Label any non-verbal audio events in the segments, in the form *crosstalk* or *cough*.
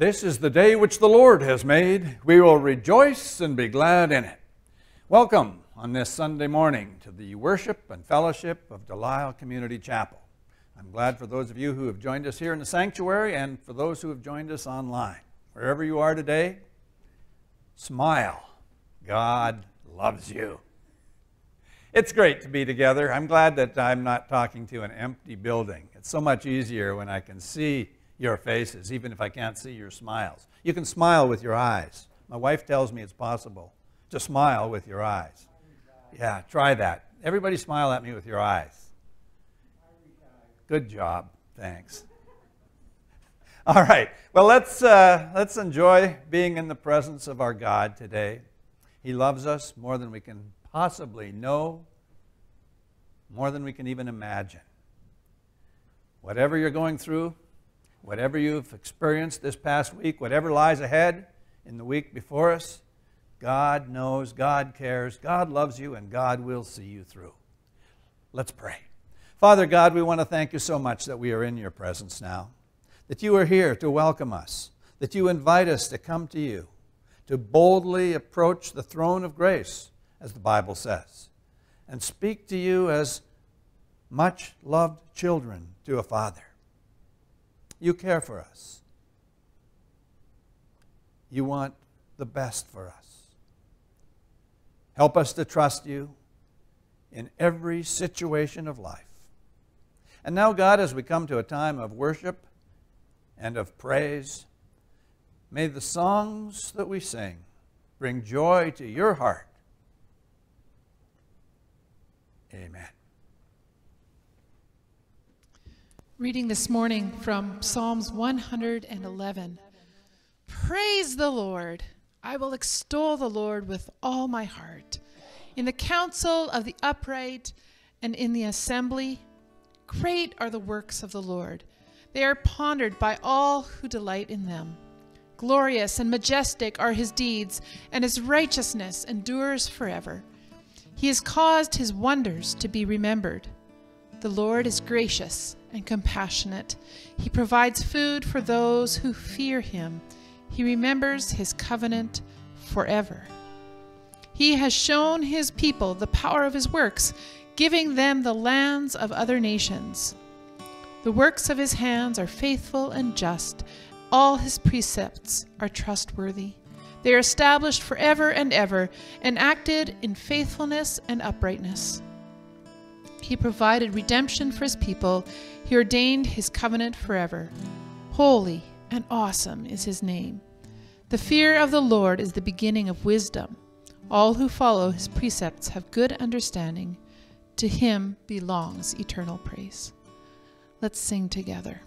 This is the day which the Lord has made. We will rejoice and be glad in it. Welcome on this Sunday morning to the worship and fellowship of Delisle Community Chapel. I'm glad for those of you who have joined us here in the sanctuary and for those who have joined us online. Wherever you are today, smile. God loves you. It's great to be together. I'm glad that I'm not talking to an empty building. It's so much easier when I can see your faces, even if I can't see your smiles. You can smile with your eyes. My wife tells me it's possible to smile with your eyes. Yeah, try that. Everybody smile at me with your eyes. Good job. Thanks. *laughs* All right. Well, let's, uh, let's enjoy being in the presence of our God today. He loves us more than we can possibly know, more than we can even imagine. Whatever you're going through, whatever you've experienced this past week, whatever lies ahead in the week before us, God knows, God cares, God loves you, and God will see you through. Let's pray. Father God, we want to thank you so much that we are in your presence now, that you are here to welcome us, that you invite us to come to you, to boldly approach the throne of grace, as the Bible says, and speak to you as much loved children to a father. You care for us. You want the best for us. Help us to trust you in every situation of life. And now, God, as we come to a time of worship and of praise, may the songs that we sing bring joy to your heart. Amen. Reading this morning from Psalms 111. Praise the Lord. I will extol the Lord with all my heart. In the council of the upright and in the assembly, great are the works of the Lord. They are pondered by all who delight in them. Glorious and majestic are his deeds, and his righteousness endures forever. He has caused his wonders to be remembered. The Lord is gracious and compassionate. He provides food for those who fear him. He remembers his covenant forever. He has shown his people the power of his works, giving them the lands of other nations. The works of his hands are faithful and just. All his precepts are trustworthy. They are established forever and ever, and acted in faithfulness and uprightness. He provided redemption for his people. He ordained his covenant forever. Holy and awesome is his name. The fear of the Lord is the beginning of wisdom. All who follow his precepts have good understanding. To him belongs eternal praise. Let's sing together.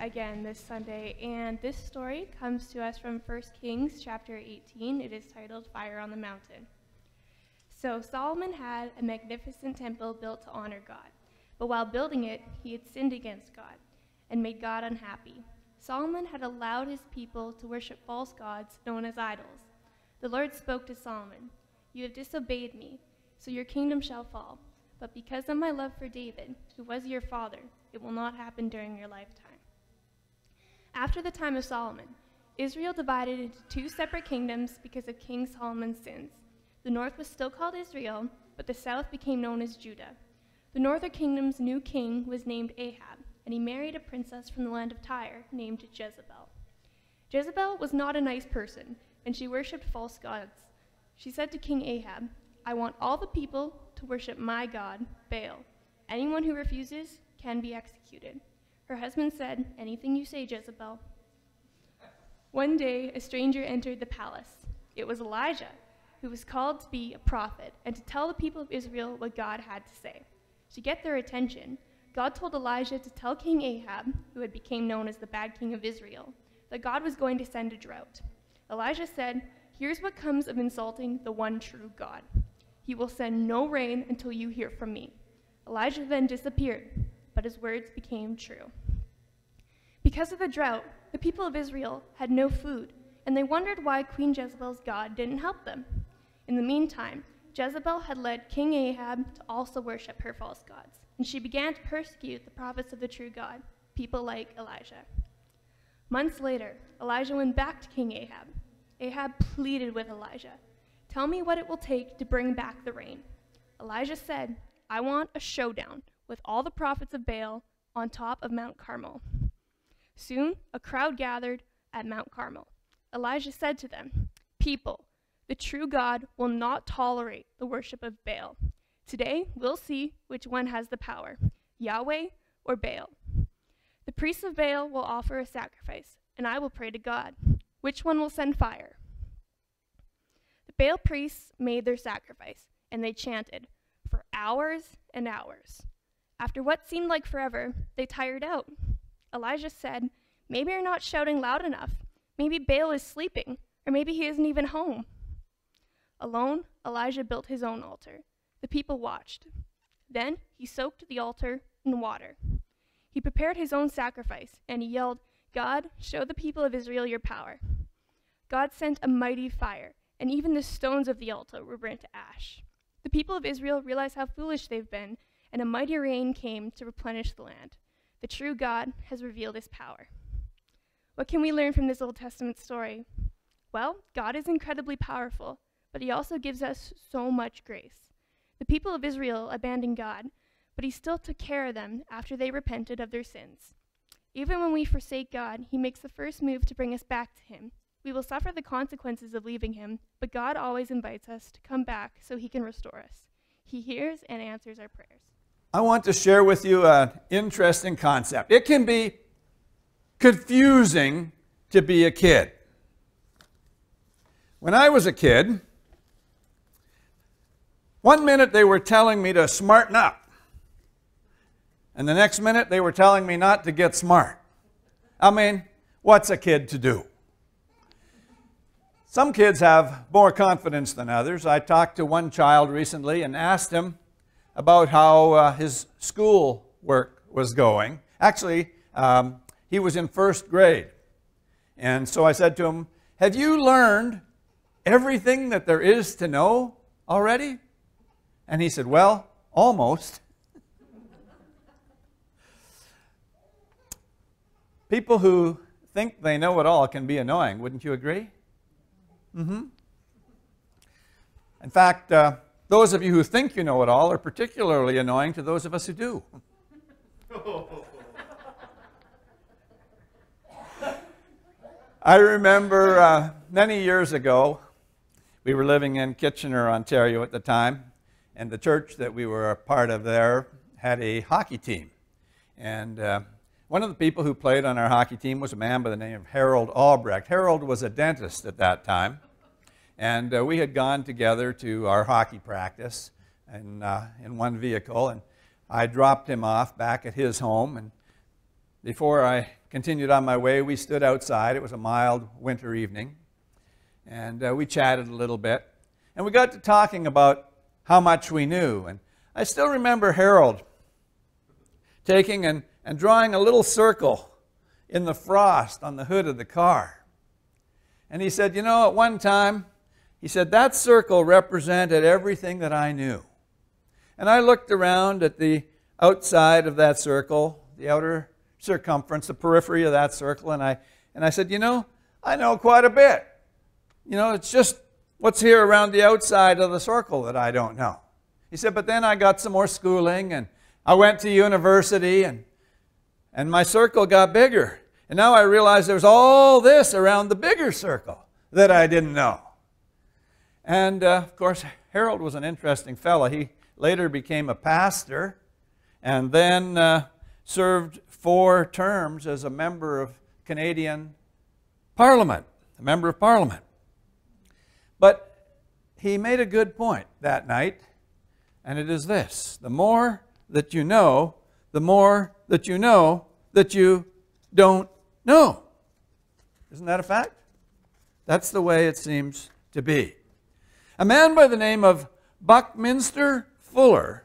Again this Sunday, and this story comes to us from 1 Kings chapter 18. It is titled Fire on the Mountain. So, Solomon had a magnificent temple built to honor God, but while building it, he had sinned against God and made God unhappy. Solomon had allowed his people to worship false gods known as idols. The Lord spoke to Solomon You have disobeyed me, so your kingdom shall fall. But because of my love for David, who was your father, it will not happen during your lifetime. After the time of Solomon, Israel divided into two separate kingdoms because of King Solomon's sins. The north was still called Israel, but the south became known as Judah. The northern kingdom's new king was named Ahab, and he married a princess from the land of Tyre named Jezebel. Jezebel was not a nice person, and she worshipped false gods. She said to King Ahab, I want all the people to worship my God, Baal. Anyone who refuses can be executed. Her husband said, Anything you say, Jezebel. One day, a stranger entered the palace. It was Elijah, who was called to be a prophet and to tell the people of Israel what God had to say. To get their attention, God told Elijah to tell King Ahab, who had become known as the bad king of Israel, that God was going to send a drought. Elijah said, Here's what comes of insulting the one true God. He will send no rain until you hear from me. Elijah then disappeared, but his words became true. Because of the drought, the people of Israel had no food, and they wondered why Queen Jezebel's God didn't help them. In the meantime, Jezebel had led King Ahab to also worship her false gods, and she began to persecute the prophets of the true God, people like Elijah. Months later, Elijah went back to King Ahab. Ahab pleaded with Elijah, Tell me what it will take to bring back the rain. Elijah said, I want a showdown with all the prophets of Baal on top of Mount Carmel. Soon, a crowd gathered at Mount Carmel. Elijah said to them, People, the true God will not tolerate the worship of Baal. Today, we'll see which one has the power Yahweh or Baal. The priests of Baal will offer a sacrifice, and I will pray to God. Which one will send fire? The Baal priests made their sacrifice, and they chanted for hours and hours. After what seemed like forever, they tired out. Elijah said, Maybe you're not shouting loud enough. Maybe Baal is sleeping, or maybe he isn't even home. Alone, Elijah built his own altar. The people watched. Then he soaked the altar in water. He prepared his own sacrifice, and he yelled, God, show the people of Israel your power. God sent a mighty fire, and even the stones of the altar were burnt to ash. The people of Israel realized how foolish they've been, and a mighty rain came to replenish the land. The true God has revealed his power. What can we learn from this Old Testament story? Well, God is incredibly powerful, but he also gives us so much grace. The people of Israel abandoned God, but he still took care of them after they repented of their sins. Even when we forsake God, he makes the first move to bring us back to him. We will suffer the consequences of leaving him, but God always invites us to come back so he can restore us. He hears and answers our prayers. I want to share with you an interesting concept. It can be confusing to be a kid. When I was a kid, one minute they were telling me to smarten up, and the next minute they were telling me not to get smart. I mean, what's a kid to do? Some kids have more confidence than others. I talked to one child recently and asked him about how uh, his school work was going. Actually, um, he was in first grade. And so I said to him, Have you learned everything that there is to know already? And he said, Well, almost. People who think they know it all can be annoying, wouldn't you agree? Mm-hmm. In fact, uh, those of you who think you know it all are particularly annoying to those of us who do. I remember uh, many years ago, we were living in Kitchener, Ontario at the time, and the church that we were a part of there had a hockey team. And uh, one of the people who played on our hockey team was a man by the name of Harold Albrecht. Harold was a dentist at that time, and uh, we had gone together to our hockey practice in, uh, in one vehicle, and I dropped him off back at his home. And before I continued on my way, we stood outside. It was a mild winter evening. And uh, we chatted a little bit. And we got to talking about how much we knew. And I still remember Harold taking and, and drawing a little circle in the frost on the hood of the car. And he said, You know, at one time, he said, that circle represented everything that I knew. And I looked around at the outside of that circle, the outer circumference, the periphery of that circle, and I, and I said, You know, I know quite a bit. You know, it's just what's here around the outside of the circle that I don't know. He said, But then I got some more schooling, and I went to university, and, and my circle got bigger. And now I realize there's all this around the bigger circle that I didn't know. And uh, of course, Harold was an interesting fellow. He later became a pastor and then uh, served four terms as a member of Canadian Parliament, a member of Parliament. But he made a good point that night, and it is this the more that you know, the more that you know that you don't know. Isn't that a fact? That's the way it seems to be. A man by the name of Buckminster Fuller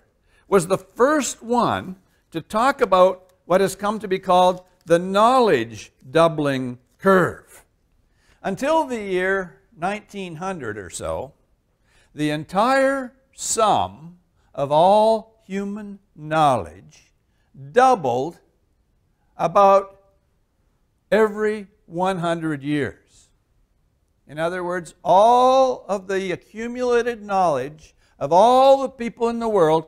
was the first one to talk about what has come to be called the knowledge doubling curve. Until the year 1900 or so, the entire sum of all human knowledge doubled about every 100 years. In other words, all of the accumulated knowledge of all the people in the world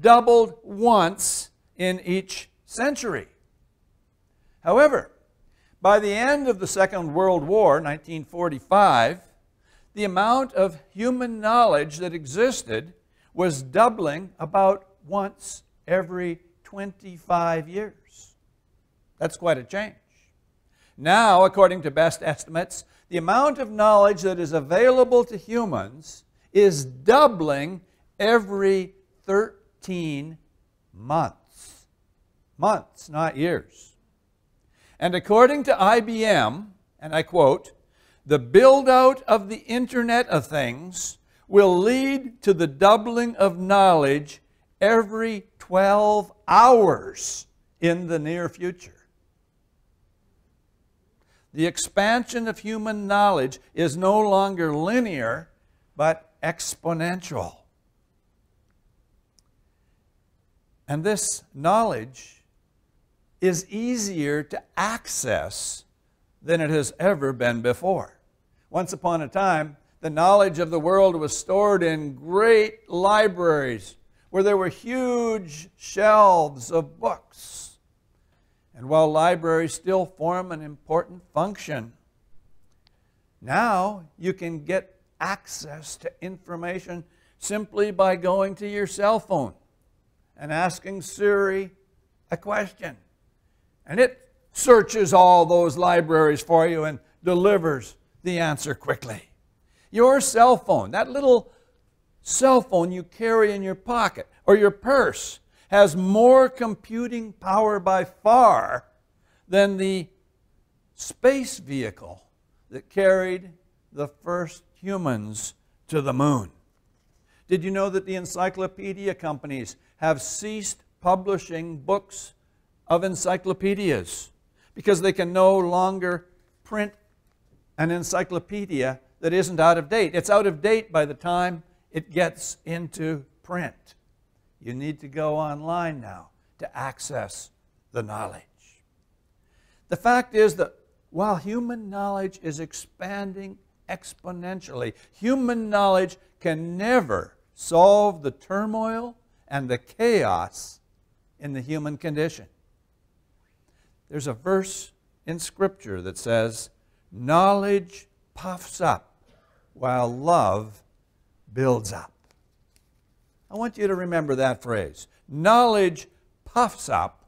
doubled once in each century. However, by the end of the Second World War, 1945, the amount of human knowledge that existed was doubling about once every 25 years. That's quite a change. Now, according to best estimates, the amount of knowledge that is available to humans is doubling every 13 months. Months, not years. And according to IBM, and I quote, the build out of the Internet of Things will lead to the doubling of knowledge every 12 hours in the near future. The expansion of human knowledge is no longer linear, but exponential. And this knowledge is easier to access than it has ever been before. Once upon a time, the knowledge of the world was stored in great libraries where there were huge shelves of books. And while libraries still form an important function, now you can get access to information simply by going to your cell phone and asking Siri a question. And it searches all those libraries for you and delivers the answer quickly. Your cell phone, that little cell phone you carry in your pocket or your purse, has more computing power by far than the space vehicle that carried the first humans to the moon. Did you know that the encyclopedia companies have ceased publishing books of encyclopedias because they can no longer print an encyclopedia that isn't out of date? It's out of date by the time it gets into print. You need to go online now to access the knowledge. The fact is that while human knowledge is expanding exponentially. Human knowledge can never solve the turmoil and the chaos in the human condition. There's a verse in Scripture that says, Knowledge puffs up while love builds up. I want you to remember that phrase. Knowledge puffs up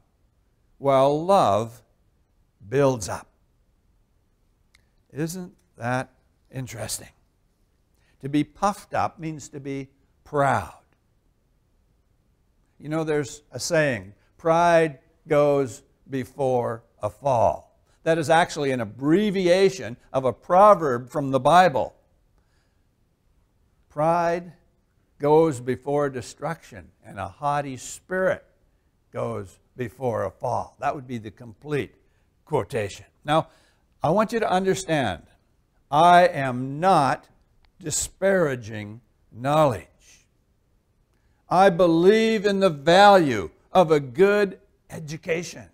while love builds up. Isn't that interesting? To be puffed up means to be proud. You know, there's a saying pride goes before a fall. That is actually an abbreviation of a proverb from the Bible. Pride goes before destruction, and a haughty spirit goes before a fall. That would be the complete quotation. Now, I want you to understand I am not disparaging knowledge. I believe in the value of a good education.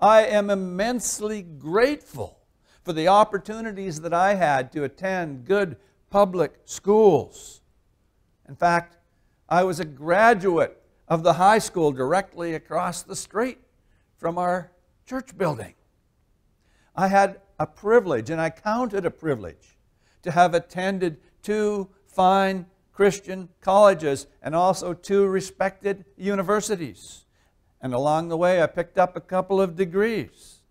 I am immensely grateful for the opportunities that I had to attend good public schools. In fact, I was a graduate of the high school directly across the street from our church building. I had a privilege, and I counted a privilege, to have attended two fine Christian colleges and also two respected universities. And along the way, I picked up a couple of degrees.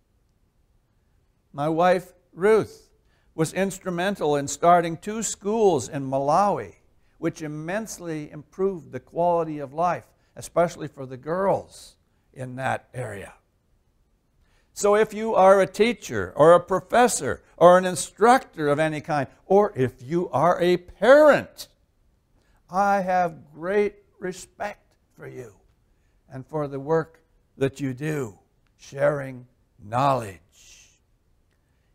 My wife, Ruth, was instrumental in starting two schools in Malawi, which immensely improved the quality of life, especially for the girls in that area. So, if you are a teacher or a professor or an instructor of any kind, or if you are a parent, I have great respect for you and for the work that you do, sharing knowledge.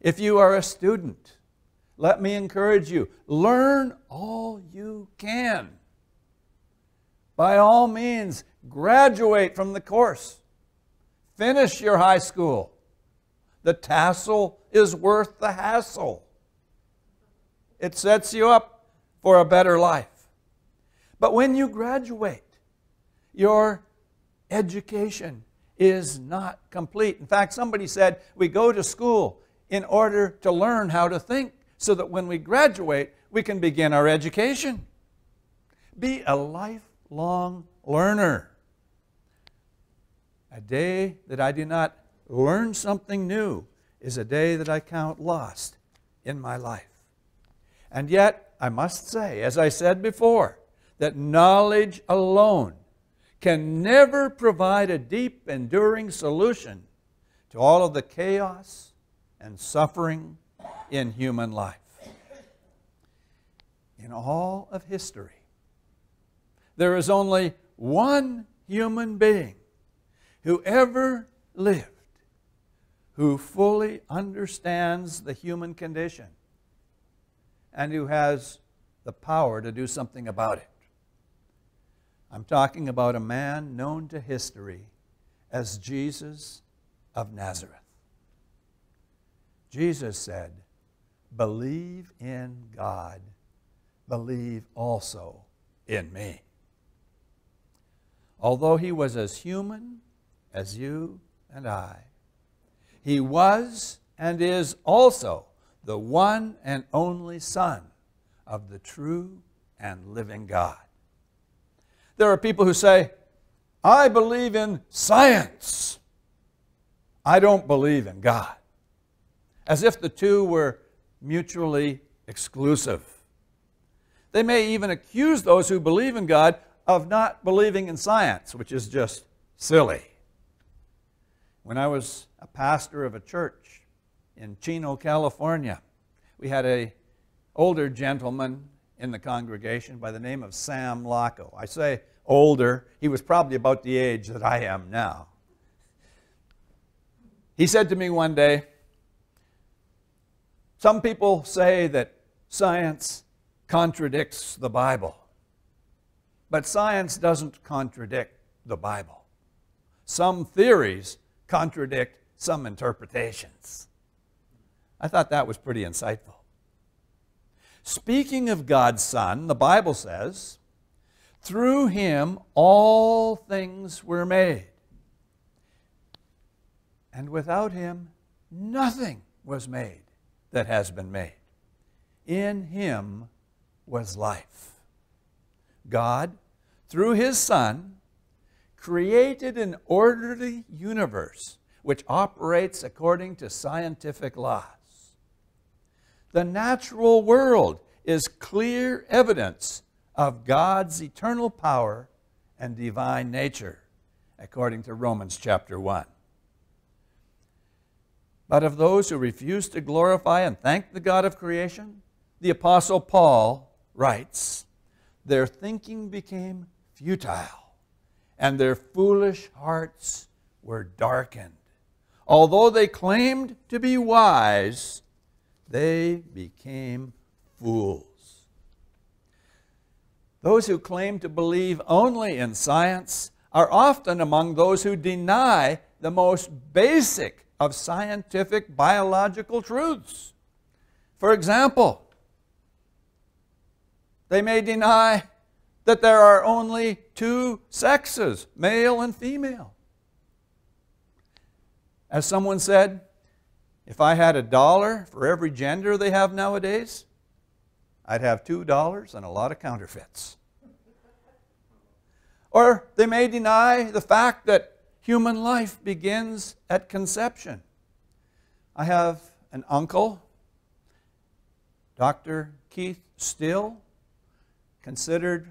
If you are a student, let me encourage you learn all you can. By all means, graduate from the course. Finish your high school. The tassel is worth the hassle. It sets you up for a better life. But when you graduate, your education is not complete. In fact, somebody said we go to school in order to learn how to think so that when we graduate, we can begin our education. Be a lifelong learner. A day that I do not learn something new is a day that I count lost in my life. And yet, I must say, as I said before, that knowledge alone can never provide a deep, enduring solution to all of the chaos and suffering in human life. In all of history, there is only one human being who ever lived who fully understands the human condition and who has the power to do something about it. I'm talking about a man known to history as Jesus of Nazareth. Jesus said, Believe in God, believe also in me. Although he was as human as you and I, he was and is also the one and only Son of the true and living God. There are people who say, I believe in science. I don't believe in God. As if the two were mutually exclusive. They may even accuse those who believe in God of not believing in science, which is just silly. When I was a pastor of a church in Chino, California, we had a older gentleman in the congregation by the name of Sam Laco. I say older, he was probably about the age that I am now. He said to me one day, Some people say that science contradicts the Bible, but science doesn't contradict the Bible. Some theories contradict some interpretations. I thought that was pretty insightful. Speaking of God's Son, the Bible says, through him all things were made. And without him, nothing was made that has been made. In him was life. God, through his Son, created an orderly universe which operates according to scientific laws. The natural world is clear evidence of God's eternal power and divine nature, according to Romans chapter 1. But of those who refuse to glorify and thank the God of creation, the Apostle Paul writes, Their thinking became futile, and their foolish hearts were darkened. Although they claimed to be wise, they became fools. Those who claim to believe only in science are often among those who deny the most basic of scientific biological truths. For example, they may deny that there are only two sexes, male and female. As someone said, if I had a dollar for every gender they have nowadays, I'd have two dollars and a lot of counterfeits. Or they may deny the fact that human life begins at conception. I have an uncle, Dr. Keith Still, considered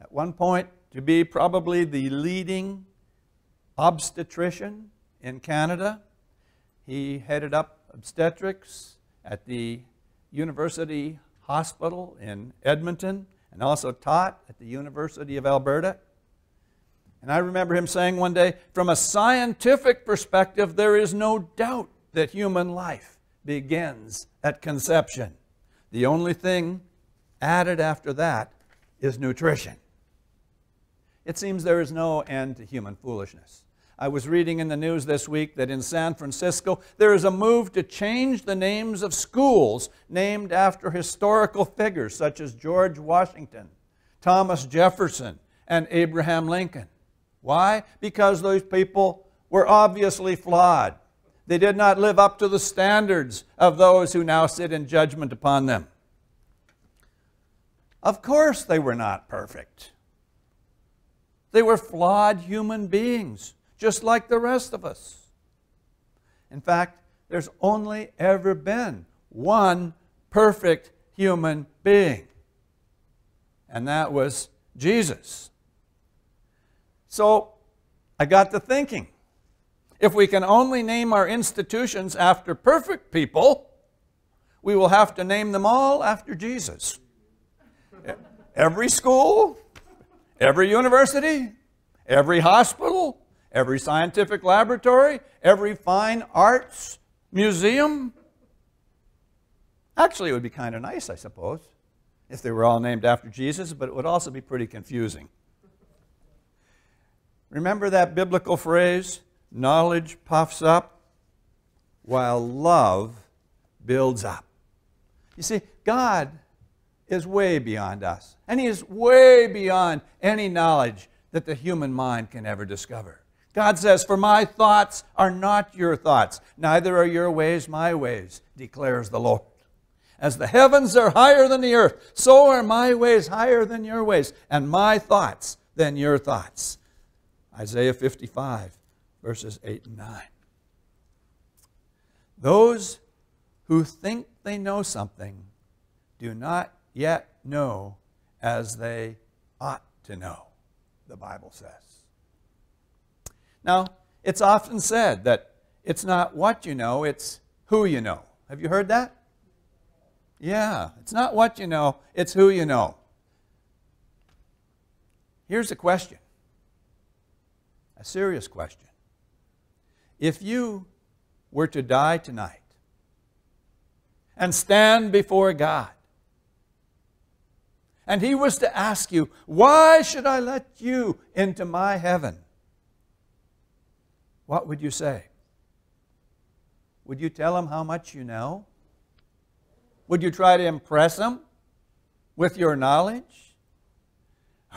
at one point to be probably the leading obstetrician in Canada. He headed up obstetrics at the University Hospital in Edmonton and also taught at the University of Alberta. And I remember him saying one day, from a scientific perspective, there is no doubt that human life begins at conception. The only thing added after that is nutrition. It seems there is no end to human foolishness. I was reading in the news this week that in San Francisco there is a move to change the names of schools named after historical figures such as George Washington, Thomas Jefferson, and Abraham Lincoln. Why? Because those people were obviously flawed. They did not live up to the standards of those who now sit in judgment upon them. Of course, they were not perfect. They were flawed human beings just like the rest of us. In fact, there's only ever been one perfect human being, and that was Jesus. So I got to thinking if we can only name our institutions after perfect people, we will have to name them all after Jesus. Every school, every university, every hospital, every scientific laboratory, every fine arts museum. Actually, it would be kind of nice, I suppose, if they were all named after Jesus, but it would also be pretty confusing. Remember that biblical phrase, knowledge puffs up while love builds up. You see, God is way beyond us, and He is way beyond any knowledge that the human mind can ever discover. God says, For my thoughts are not your thoughts, neither are your ways my ways, declares the Lord. As the heavens are higher than the earth, so are my ways higher than your ways, and my thoughts than your thoughts. Isaiah 55, verses 8 and 9. Those who think they know something do not yet know as they ought to know, the Bible says. Now, it's often said that it's not what you know, it's who you know. Have you heard that? Yeah, it's not what you know, it's who you know. Here's a question a serious question. If you were to die tonight and stand before God, and He was to ask you, Why should I let you into my heaven? what would you say? Would you tell him how much you know? Would you try to impress him with your knowledge?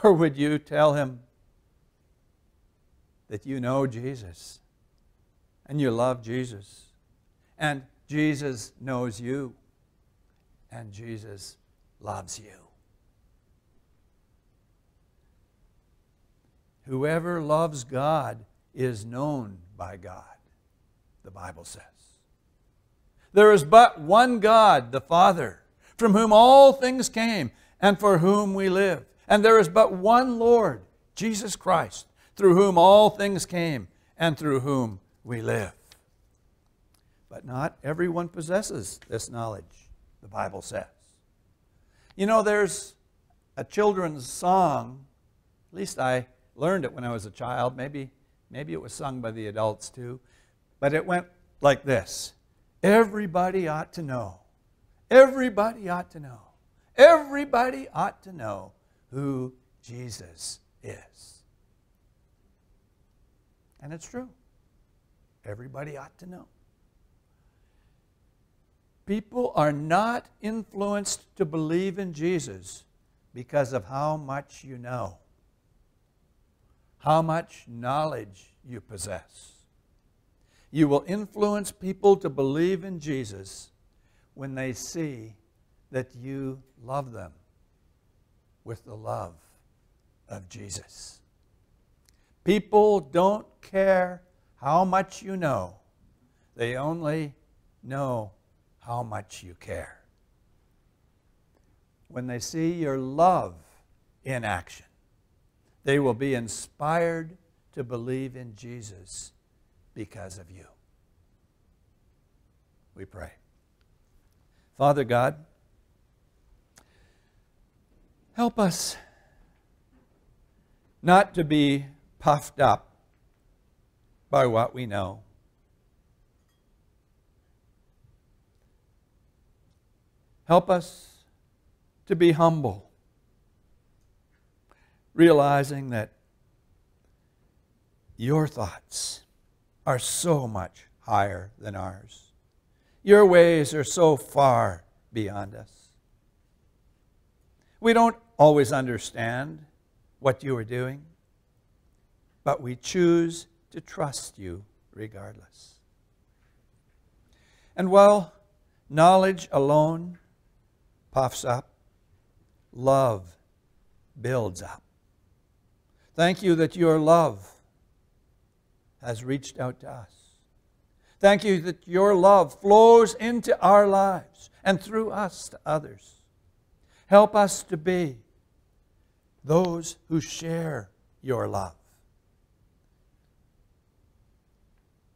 Or would you tell him that you know Jesus and you love Jesus and Jesus knows you and Jesus loves you? Whoever loves God is known by God, the Bible says. There is but one God, the Father, from whom all things came and for whom we live. And there is but one Lord, Jesus Christ, through whom all things came and through whom we live. But not everyone possesses this knowledge, the Bible says. You know, there's a children's song, at least I learned it when I was a child. Maybe, maybe it was sung by the adults too. But it went like this Everybody ought to know. Everybody ought to know. Everybody ought to know who Jesus is. And it's true. Everybody ought to know. People are not influenced to believe in Jesus because of how much you know, how much knowledge you possess. You will influence people to believe in Jesus when they see that you love them with the love of Jesus. People don't care how much you know, they only know how much you care. When they see your love in action, they will be inspired to believe in Jesus because of you. We pray. Father God, help us not to be puffed up by what we know. Help us to be humble, realizing that your thoughts are so much higher than ours. Your ways are so far beyond us. We don't always understand what you are doing, but we choose to trust you regardless. And while knowledge alone puffs up, love builds up. Thank you that your love has reached out to us. Thank you that your love flows into our lives and through us to others. Help us to be those who share your love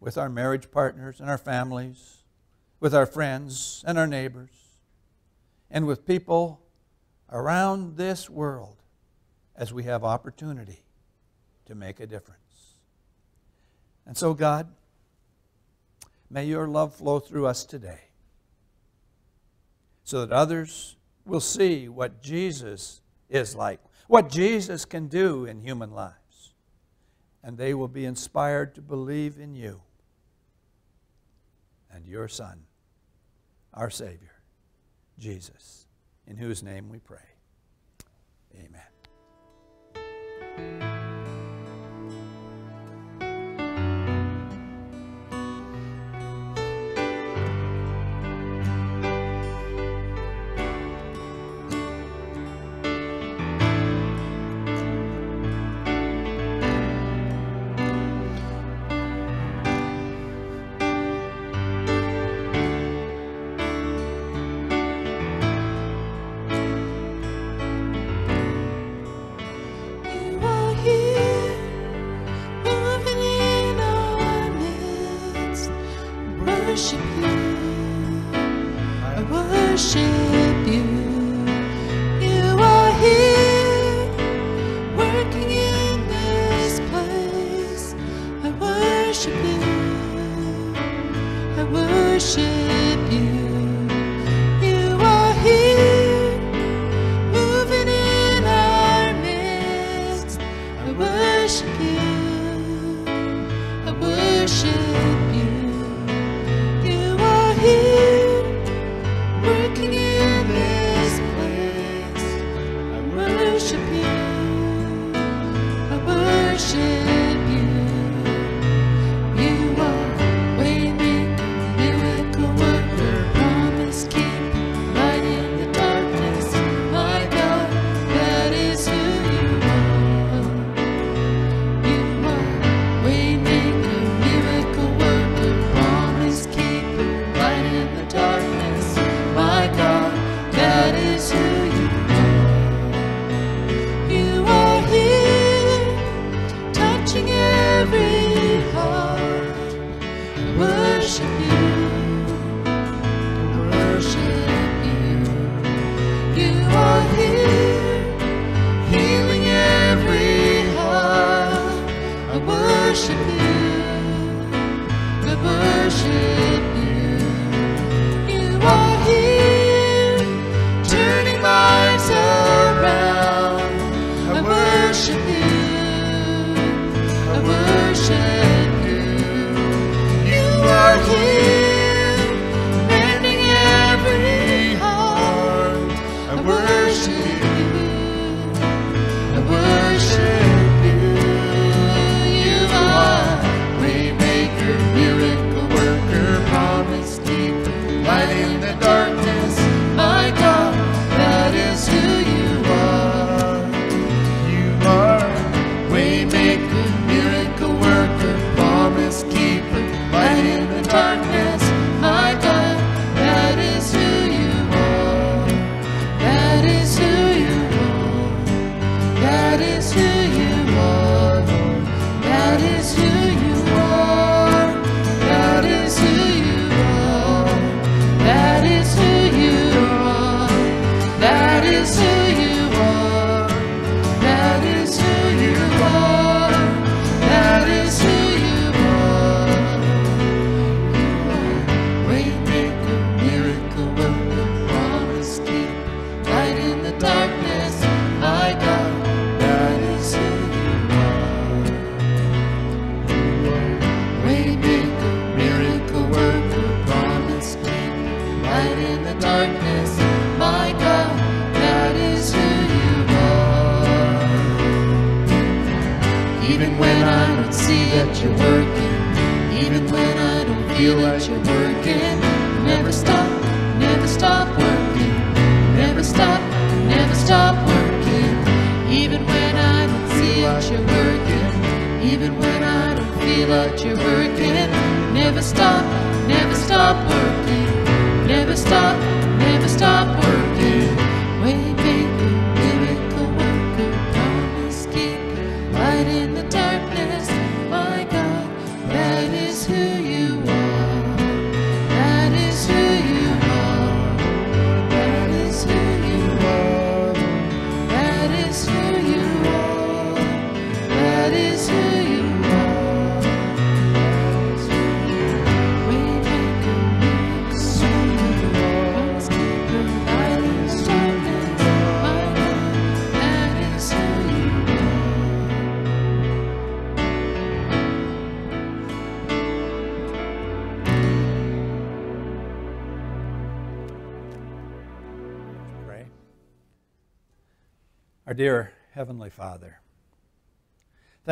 with our marriage partners and our families, with our friends and our neighbors, and with people around this world as we have opportunity to make a difference. And so, God, may your love flow through us today so that others will see what Jesus is like, what Jesus can do in human lives, and they will be inspired to believe in you and your Son, our Savior, Jesus, in whose name we pray. Amen. worship you.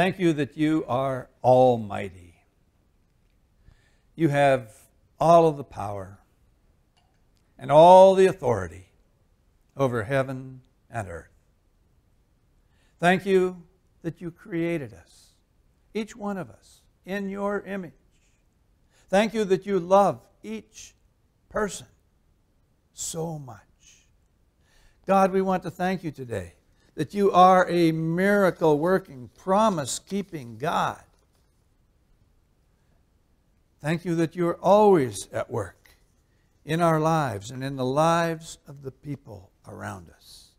Thank you that you are almighty. You have all of the power and all the authority over heaven and earth. Thank you that you created us, each one of us, in your image. Thank you that you love each person so much. God, we want to thank you today that you are a miracle working, promise keeping God. Thank you that you are always at work in our lives and in the lives of the people around us.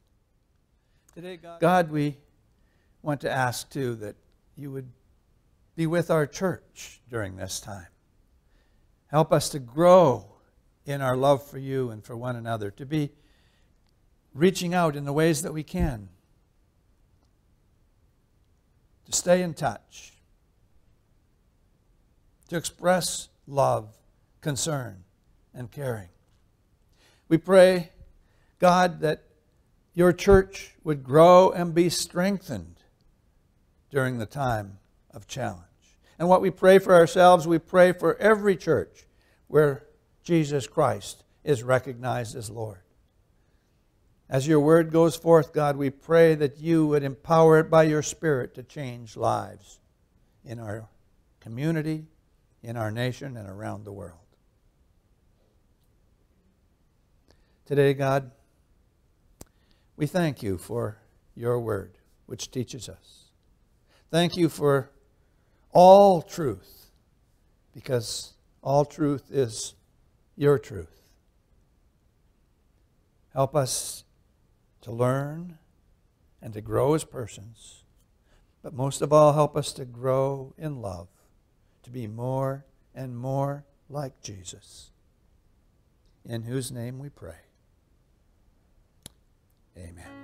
Today, God, God we want to ask too that you would be with our church during this time. Help us to grow in our love for you and for one another, to be reaching out in the ways that we can, to stay in touch, to express love, concern, and caring. We pray, God, that your church would grow and be strengthened during the time of challenge. And what we pray for ourselves, we pray for every church where Jesus Christ is recognized as Lord. As your word goes forth, God, we pray that you would empower it by your Spirit to change lives in our community, in our nation, and around the world. Today, God, we thank you for your word, which teaches us. Thank you for all truth, because all truth is your truth. Help us to learn and to grow as persons, but most of all, help us to grow in love, to be more and more like Jesus, in whose name we pray. Amen.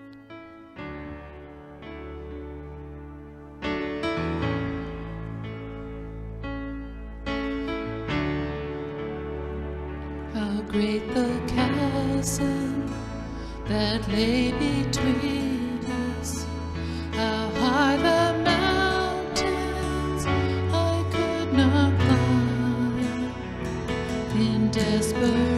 Great the chasm that lay between us. How high the mountains I could not climb. In desperation,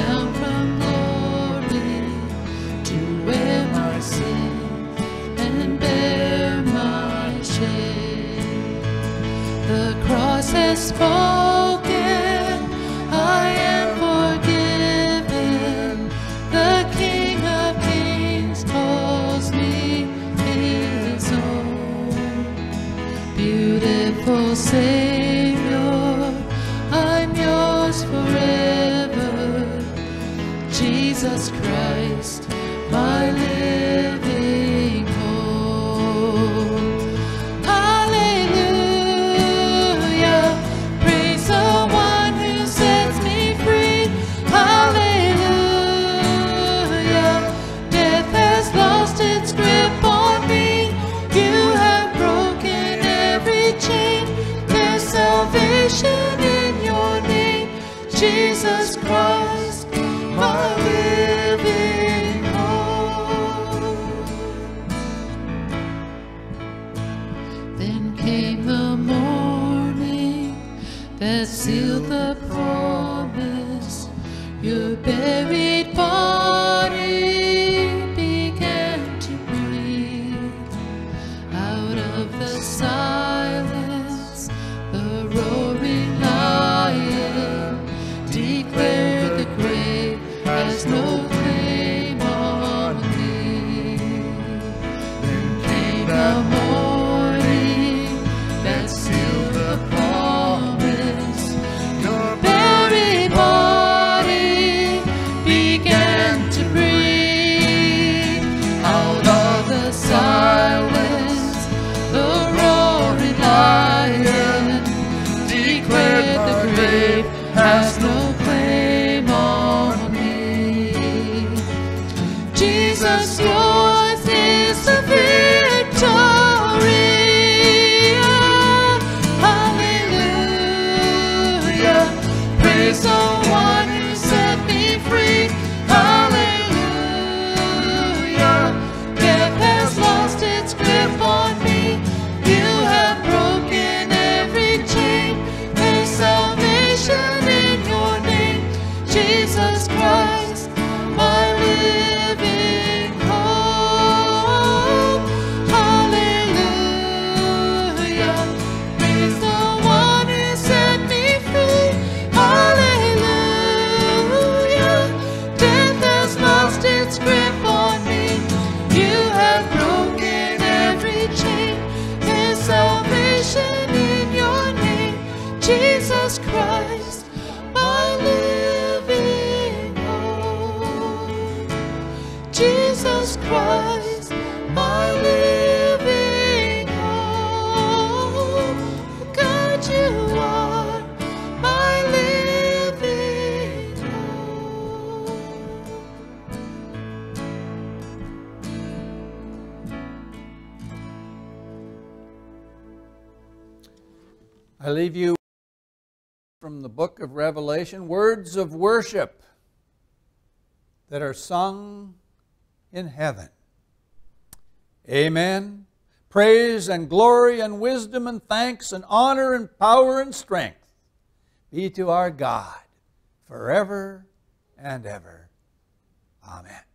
this. I leave you from the book of Revelation words of worship that are sung in heaven. Amen. Praise and glory and wisdom and thanks and honor and power and strength be to our God forever and ever. Amen.